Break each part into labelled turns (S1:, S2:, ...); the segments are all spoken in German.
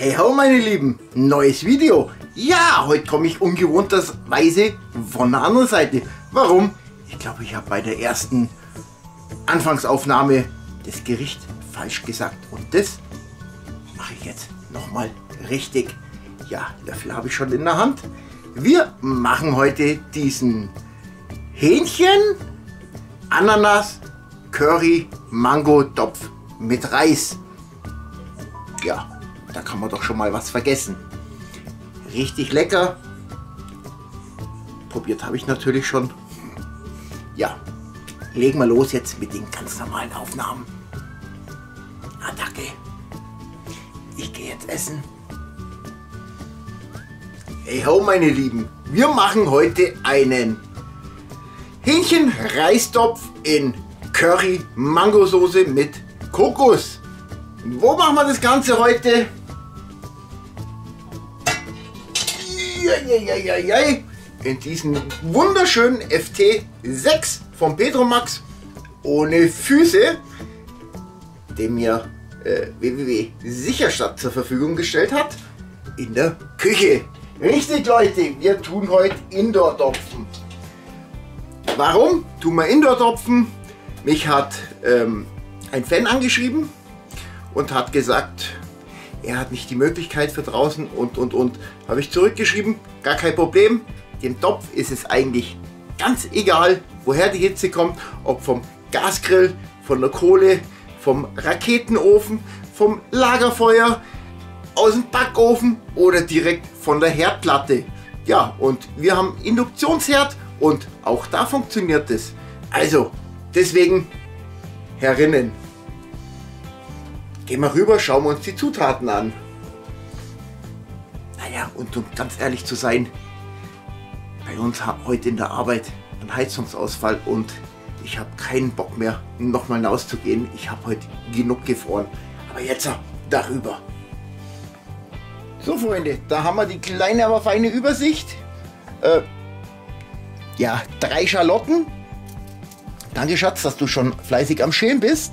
S1: Hey ho meine Lieben, neues Video. Ja, heute komme ich ungewohnterweise von der anderen Seite. Warum? Ich glaube, ich habe bei der ersten Anfangsaufnahme das Gericht falsch gesagt. Und das mache ich jetzt nochmal richtig. Ja, Löffel habe ich schon in der Hand. Wir machen heute diesen Hähnchen, Ananas, Curry, Mango, Topf mit Reis. Ja, da kann man doch schon mal was vergessen. Richtig lecker. Probiert habe ich natürlich schon. Ja, legen wir los jetzt mit den ganz normalen Aufnahmen. Attacke. Ich gehe jetzt essen. Hey ho meine Lieben, wir machen heute einen Hähnchen-Reistopf in Curry-Mangosoße mit Kokos. Wo machen wir das Ganze heute? In diesem wunderschönen FT6 vom Petromax ohne Füße, den mir äh, www Sicherstadt zur Verfügung gestellt hat, in der Küche. Richtig Leute, wir tun heute Indoor-Topfen. Warum tun wir Indoor-Topfen? Mich hat ähm, ein Fan angeschrieben und hat gesagt, er hat nicht die Möglichkeit für draußen und und und. Habe ich zurückgeschrieben, gar kein Problem. Dem Topf ist es eigentlich ganz egal, woher die Hitze kommt, ob vom Gasgrill, von der Kohle, vom Raketenofen, vom Lagerfeuer, aus dem Backofen oder direkt von der Herdplatte. Ja, und wir haben Induktionsherd und auch da funktioniert es. Also, deswegen, Herrinnen, Gehen wir rüber, schauen wir uns die Zutaten an. Naja, und um ganz ehrlich zu sein, bei uns hat heute in der Arbeit ein Heizungsausfall und ich habe keinen Bock mehr, nochmal hinauszugehen. Ich habe heute genug gefroren. Aber jetzt darüber. So Freunde, da haben wir die kleine, aber feine Übersicht. Äh, ja, drei Schalotten. Danke Schatz, dass du schon fleißig am Schälen bist.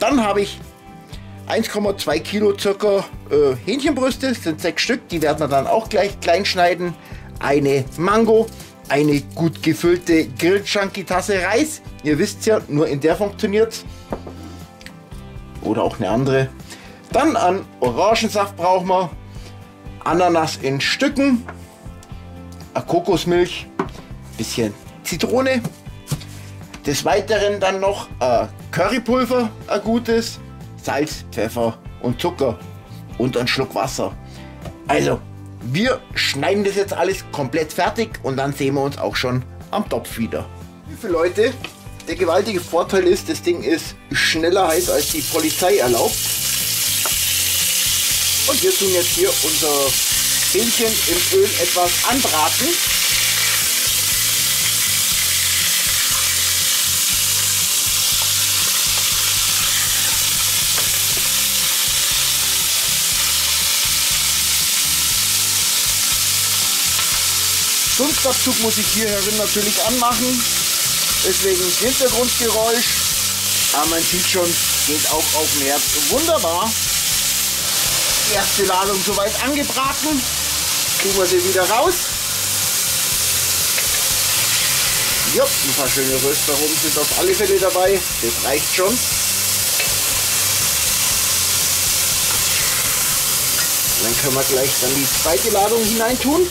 S1: Dann habe ich 1,2 Kilo circa äh, Hähnchenbrüste, sind sechs Stück, die werden wir dann auch gleich klein schneiden. Eine Mango, eine gut gefüllte Grill-Chunky-Tasse Reis. Ihr wisst ja, nur in der funktioniert Oder auch eine andere. Dann an Orangensaft brauchen wir. Ananas in Stücken. Kokosmilch. Bisschen Zitrone. Des Weiteren dann noch äh, Currypulver, ein gutes. Salz, Pfeffer und Zucker und ein Schluck Wasser. Also, wir schneiden das jetzt alles komplett fertig und dann sehen wir uns auch schon am Topf wieder. Liebe Leute, der gewaltige Vorteil ist, das Ding ist schneller heiß als die Polizei erlaubt. Und wir tun jetzt hier unser Hähnchen im Öl etwas anbraten. Dunstabzug muss ich hier herin natürlich anmachen. Deswegen Hintergrundgeräusch. Aber man sieht schon, geht auch auf dem Herd wunderbar. Erste Ladung soweit angebraten. Kriegen wir sie wieder raus. Ja, ein paar schöne Röster rum sind auf alle Fälle dabei. Das reicht schon. Dann können wir gleich dann die zweite Ladung hineintun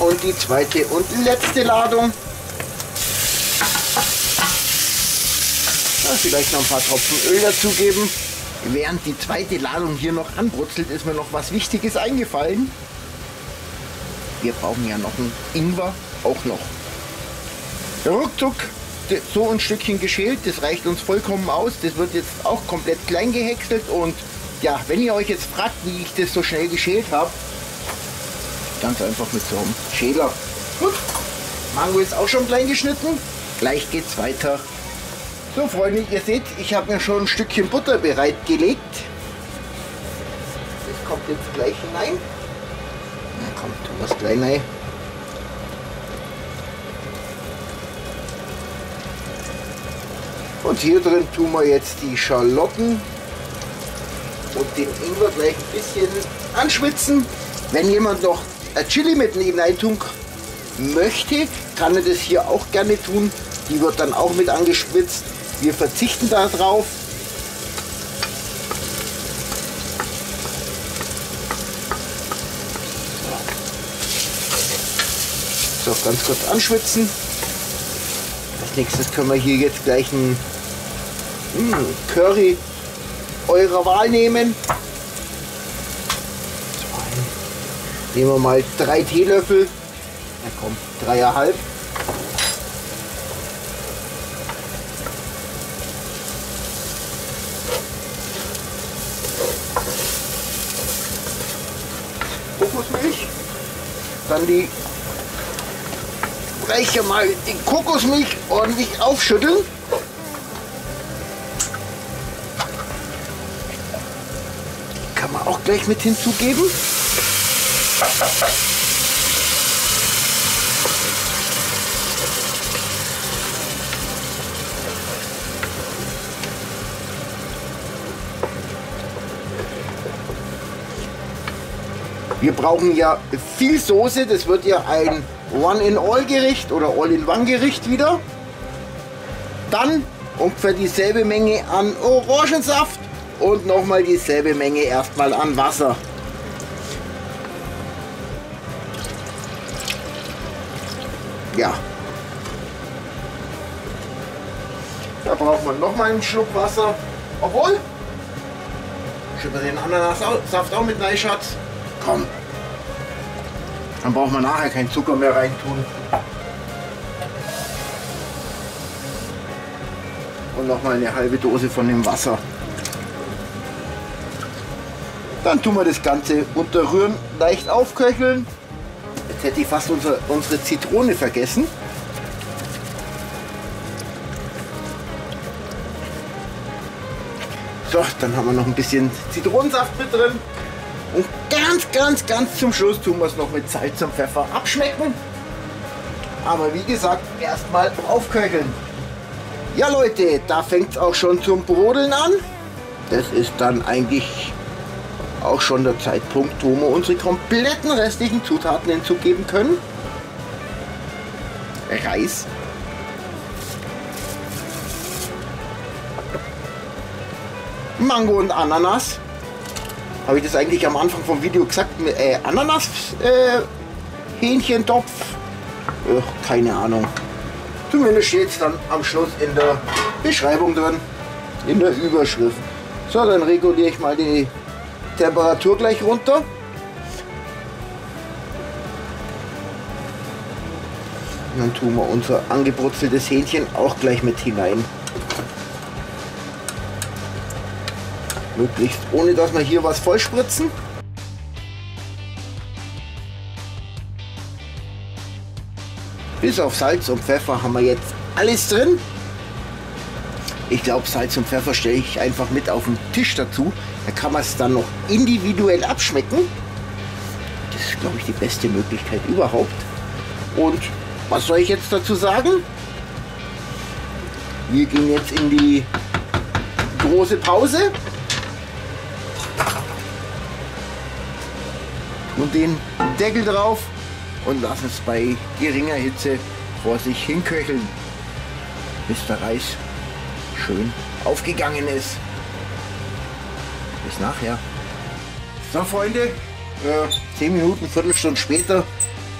S1: und die zweite und letzte Ladung. Ja, vielleicht noch ein paar Tropfen Öl dazugeben. Während die zweite Ladung hier noch anbrutzelt, ist mir noch was Wichtiges eingefallen. Wir brauchen ja noch einen Ingwer, auch noch. Ruckzuck so ein Stückchen geschält, das reicht uns vollkommen aus. Das wird jetzt auch komplett klein gehäckselt und ja, wenn ihr euch jetzt fragt, wie ich das so schnell geschält habe, Ganz einfach mit so einem Schäler. Gut. Mango ist auch schon klein geschnitten. Gleich geht's weiter. So Freunde, ihr seht, ich habe mir schon ein Stückchen Butter bereitgelegt. Das kommt jetzt gleich hinein. Na komm, tu was gleich rein. Und hier drin tun wir jetzt die Schalotten und den Ingwer gleich ein bisschen anschwitzen. Wenn jemand noch Chili mit hinein möchte, kann er das hier auch gerne tun. Die wird dann auch mit angeschwitzt. Wir verzichten darauf. So, ganz kurz anschwitzen. Als nächstes können wir hier jetzt gleich ein mh, hm, Curry eurer Wahl nehmen. Nehmen wir mal drei Teelöffel. Na komm, dreieinhalb. Kokosmilch. Dann die gleich mal die Kokosmilch ordentlich aufschütteln. Kann man auch gleich mit hinzugeben. Wir brauchen ja viel Soße, das wird ja ein One-in-All-Gericht oder All-in-One-Gericht wieder. Dann ungefähr dieselbe Menge an Orangensaft und nochmal dieselbe Menge erstmal an Wasser. Ja. Da braucht man nochmal einen Schluck Wasser. Obwohl, schütten wir den Ananassaft auch mit rein, Schatz. Komm. Dann braucht man nachher keinen Zucker mehr reintun. Und nochmal eine halbe Dose von dem Wasser. Dann tun wir das Ganze unterrühren, leicht aufköcheln. Jetzt hätte ich fast unsere, unsere Zitrone vergessen. So, dann haben wir noch ein bisschen Zitronensaft mit drin. Und ganz, ganz, ganz zum Schluss tun wir es noch mit Salz und Pfeffer abschmecken. Aber wie gesagt, erstmal aufköcheln. Ja Leute, da fängt es auch schon zum Brodeln an. Das ist dann eigentlich auch schon der Zeitpunkt, wo wir unsere kompletten restlichen Zutaten hinzugeben können. Reis. Mango und Ananas. Habe ich das eigentlich am Anfang vom Video gesagt? Äh, Ananas äh, Hähnchentopf? Ach, keine Ahnung. Zumindest steht es dann am Schluss in der Beschreibung drin. In der Überschrift. So, dann reguliere ich mal die Temperatur gleich runter. Und dann tun wir unser angebrutzeltes Hähnchen auch gleich mit hinein. Möglichst ohne dass wir hier was vollspritzen. Bis auf Salz und Pfeffer haben wir jetzt alles drin. Ich glaube, Salz und Pfeffer stelle ich einfach mit auf den Tisch dazu. Da kann man es dann noch individuell abschmecken. Das ist, glaube ich, die beste Möglichkeit überhaupt. Und was soll ich jetzt dazu sagen? Wir gehen jetzt in die große Pause. Und den Deckel drauf und lassen es bei geringer Hitze vor sich hinköcheln, bis der Reis schön aufgegangen ist. Bis nachher. So Freunde, äh, 10 Minuten, Viertelstunde später.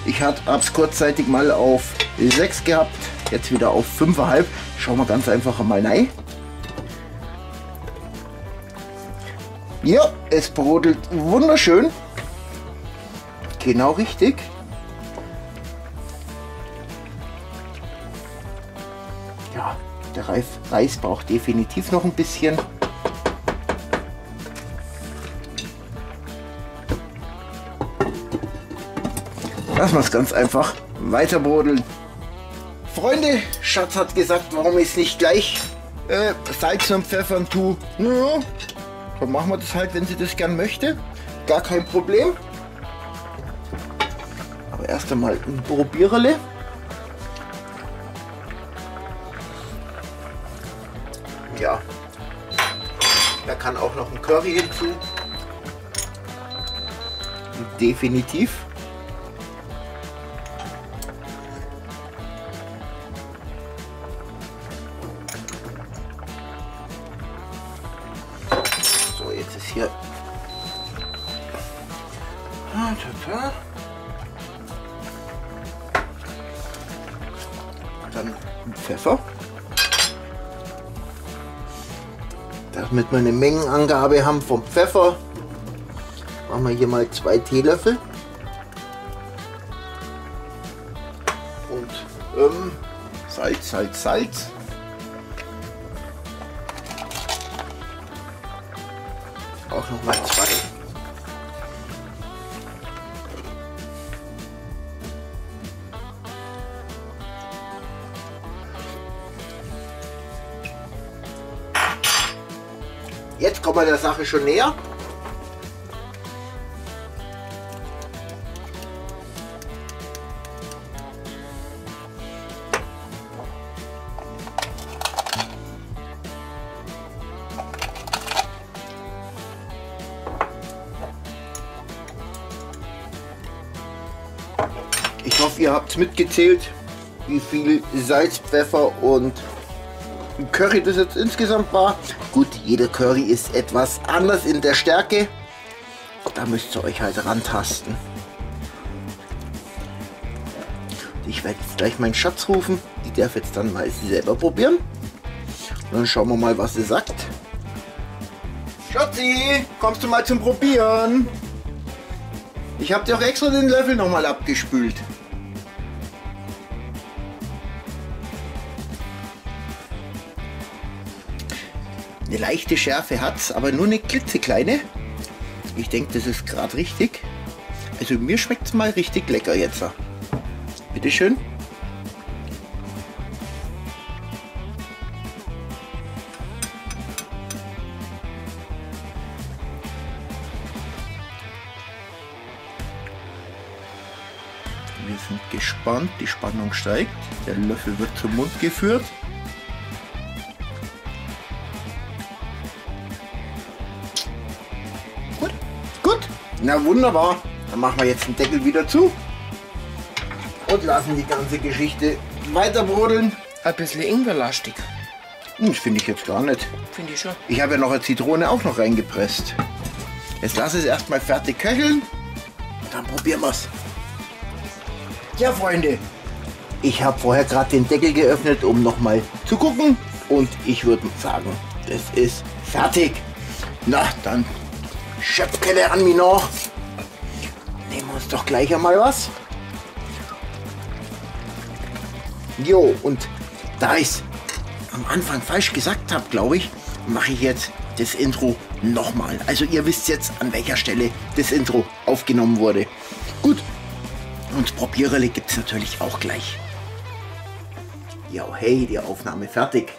S1: Ich habe es kurzzeitig mal auf 6 gehabt, jetzt wieder auf 5,5. Schauen wir ganz einfach mal rein. Ja, es brodelt wunderschön. Genau richtig. Ja, der Reis braucht definitiv noch ein bisschen. Lassen wir es ganz einfach weiter brodeln. Freunde, Schatz hat gesagt, warum ich es nicht gleich äh, Salz und Pfeffern tue. Ja, dann machen wir das halt, wenn sie das gern möchte. Gar kein Problem. Aber erst einmal ein Probiererle. kann auch noch ein Curry hinzu. Definitiv. Hier Ah. Dann Pfeffer. Damit wir eine Mengenangabe haben vom Pfeffer, machen wir hier mal zwei Teelöffel. Und ähm, Salz, Salz, Salz. Auch noch mal zwei. Jetzt kommen wir der Sache schon näher. Ihr habt mitgezählt, wie viel Salz, Pfeffer und Curry das jetzt insgesamt war. Gut, jeder Curry ist etwas anders in der Stärke. Da müsst ihr euch halt rantasten. Ich werde jetzt gleich meinen Schatz rufen. Die darf jetzt dann mal selber probieren. Und dann schauen wir mal, was sie sagt. Schatzi, kommst du mal zum Probieren? Ich habe dir auch extra den Löffel nochmal abgespült. Leichte Schärfe hat aber nur eine klitzekleine. Ich denke, das ist gerade richtig. Also mir schmeckt es mal richtig lecker jetzt. Bitte schön. Wir sind gespannt, die Spannung steigt. Der Löffel wird zum Mund geführt. Na wunderbar. Dann machen wir jetzt den Deckel wieder zu und lassen die ganze Geschichte weiter brodeln.
S2: Ein bisschen Ingwerlastig,
S1: Hm, Das finde ich jetzt gar nicht.
S2: finde ich schon.
S1: Ich habe ja noch eine Zitrone auch noch reingepresst. Jetzt lass es erstmal fertig köcheln. Dann probieren wir's. Ja, Freunde. Ich habe vorher gerade den Deckel geöffnet, um nochmal zu gucken. Und ich würde sagen, das ist fertig. Na, dann Schöpfkelle an mich noch. Nehmen wir uns doch gleich einmal was. Jo, und da ich am Anfang falsch gesagt habe, glaube ich, mache ich jetzt das Intro nochmal. Also ihr wisst jetzt, an welcher Stelle das Intro aufgenommen wurde. Gut, und Probiererle gibt es natürlich auch gleich. Ja, hey, die Aufnahme fertig.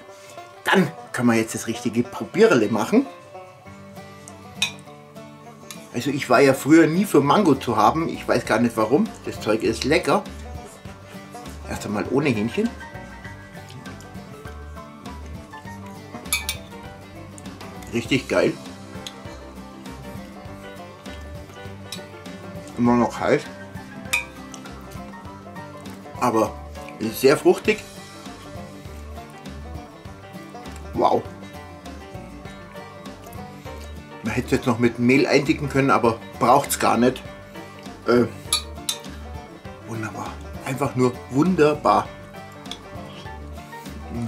S1: Dann können wir jetzt das richtige Probiererle machen. Also ich war ja früher nie für Mango zu haben. Ich weiß gar nicht warum. Das Zeug ist lecker. Erst einmal ohne Hähnchen. Richtig geil. Immer noch heiß. Aber sehr fruchtig. Hätte es jetzt noch mit Mehl eindicken können, aber braucht es gar nicht. Äh, wunderbar. Einfach nur wunderbar. Mm.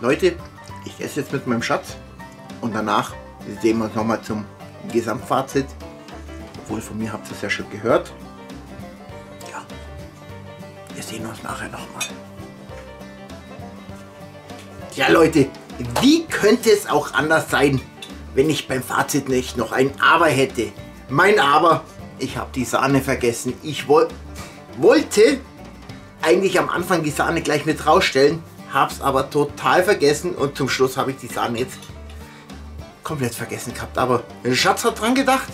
S1: Leute, ich esse jetzt mit meinem Schatz und danach sehen wir uns nochmal zum Gesamtfazit. Obwohl von mir habt ihr es ja schon gehört. Ja, wir sehen uns nachher nochmal. Ja Leute, wie könnte es auch anders sein, wenn ich beim Fazit nicht noch ein Aber hätte? Mein Aber, ich habe die Sahne vergessen. Ich woll wollte eigentlich am Anfang die Sahne gleich mit rausstellen, hab's aber total vergessen und zum Schluss habe ich die Sahne jetzt komplett vergessen gehabt. Aber der Schatz hat dran gedacht.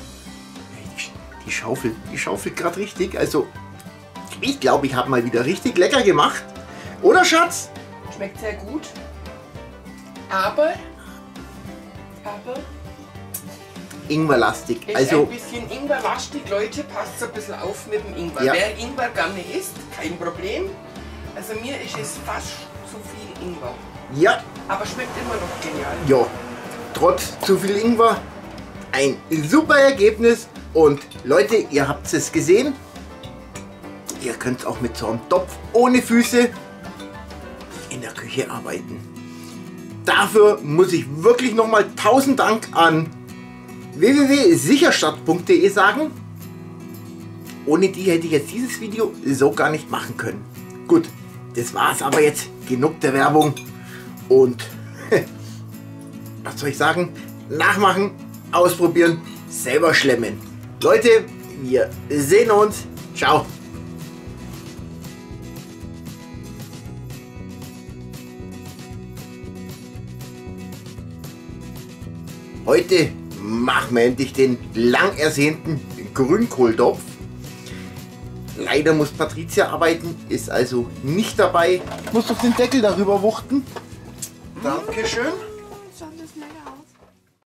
S1: Die Schaufel, die schaufelt gerade richtig. Also ich glaube, ich habe mal wieder richtig lecker gemacht. Oder Schatz?
S2: Schmeckt sehr gut. Aber, aber
S1: Ingwerlastig.
S2: ist
S1: Also
S2: ein bisschen Ingwerlastig. Leute, passt ein bisschen auf mit dem Ingwer.
S1: Ja.
S2: Wer Ingwer gerne isst, kein Problem. Also mir ist es fast zu viel Ingwer.
S1: ja,
S2: Aber schmeckt immer noch genial.
S1: ja, trotz zu viel Ingwer ein super Ergebnis. Und Leute, ihr habt es gesehen. Ihr könnt auch mit so einem Topf ohne Füße in der Küche arbeiten. Dafür muss ich wirklich nochmal tausend Dank an www.sicherstadt.de sagen. Ohne die hätte ich jetzt dieses Video so gar nicht machen können. Gut, das war's aber jetzt. Genug der Werbung. Und was soll ich sagen? Nachmachen, ausprobieren, selber schlemmen. Leute, wir sehen uns. Ciao. Heute machen wir endlich den lang ersehnten Grünkohltopf. Leider muss Patricia arbeiten, ist also nicht dabei. Ich muss doch den Deckel darüber wuchten. Dankeschön.